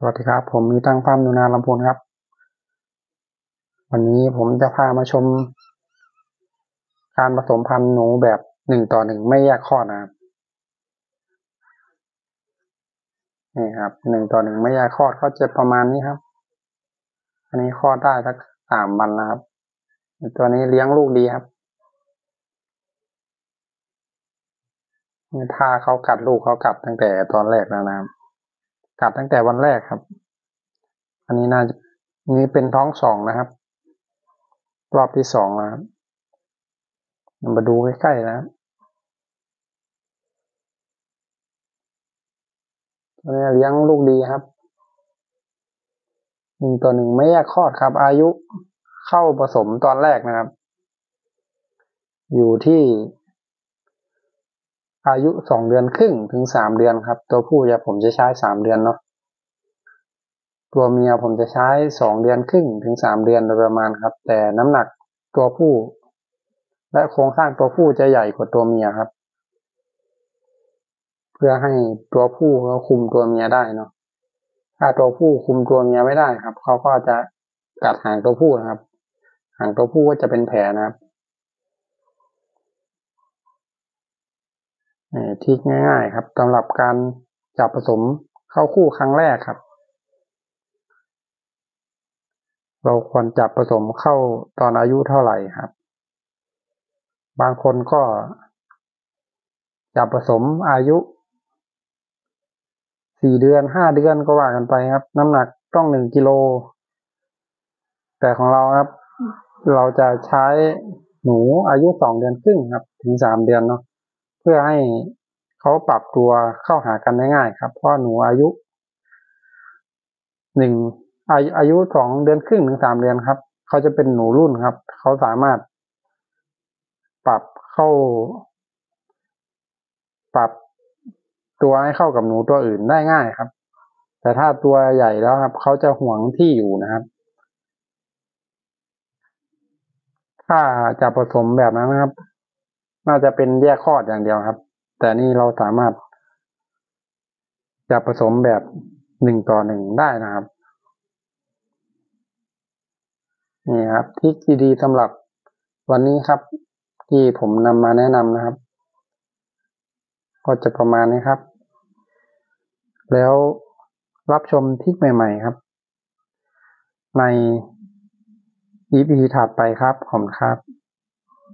สวัสดีครับ ผมมีตั้งฟามนูนาลำพูนครับ วันนี้ผมจะพามาชม การผสมพันธุ์หนูแบบหนึ่งต่อหนึ่งไม่แยกข้อนะครับนี่ครับหนึ่งต่อหนึ่งไม่แยกข้อก็จะประมาณนี้ครับ อันนี้ข้อได้สักสามวันนะครับ ตัวนี้เลี้ยงลูกดีครับถ้าเขากัดลูกเขากัดตั้งแต่ตอนแรกแล้วนะครับ กัดตั้งแต่วันแรกครับ อันนี้น่านี้เป็นท้องสองนะครับ รอบที่สองนะครับมาดูใกล้ๆนะตัวนี้เลี้ยงลูกดีครับหนึ่งตัวหนึ่งไม่แยกคลอดครับ อายุเข้าผสมตอนแรกนะครับ อยู่ที่ อายุสองเดือนครึ่งถึงสามเดือนครับ ตัวผู้จะผมจะใช้สามเดือนเนาะตัวเมียผมจะใช้สองเดือนครึ่งถึงสามเดือนโดยประมาณครับ แต่น้ำหนักตัวผู้ และโครงสร้างตัวผู้จะใหญ่กว่าตัวเมียครับ เพื่อให้ตัวผู้เขาคุมตัวเมียได้เนาะถ้าตัวผู้คุมตัวเมียไม่ได้ครับเขาก็จะกัดหางตัวผู้นะครับ หางตัวผู้ก็จะเป็นแผลนะครับ ทิกง่ายๆครับสำหรับการจับผสมเข้าคู่ครั้งแรกครับ เราควรจับผสมเข้าตอนอายุเท่าไหร่ครับ บางคนก็จับผสมอายุสี่เดือนห้าเดือนก็ว่ากันไปครับ น้ำหนักต้องหนึ่งกิโล แต่ของเราครับ เราจะใช้หนูอายุสองเดือนครึ่งครับ ถึงสามเดือนเนาะ พื่อให้เขาปรับตัวเข้าหากันได้ง่ายครับ เพราะหนูอายุหนึ่งอายุอายุสองเดือนครึ่งถึงสามเดือนครับ เขาจะเป็นหนูรุ่นครับ เขาสามารถปรับเข้า ปรับตัวให้เข้ากับหนูตัวอื่นได้ง่ายครับ แต่ถ้าตัวใหญ่แล้วครับ เขาจะห่วงที่อยู่นะครับ ถ้าจะผสมแบบนั้นนะครับ น่าจะเป็นแยกคลอดอย่างเดียวครับ แต่นี่เราสามารถจะผสมแบบหนึ่งต่อหนึ่งได้นะครับ นี่ครับทิกดีๆสำหรับวันนี้ครับ ที่ผมนำมาแนะนำนะครับ ก็จะประมาณนี้ครับ แล้วรับชมทิกใหม่ๆครับ ใน EP ถัดไปครับ ขอบคุณครับ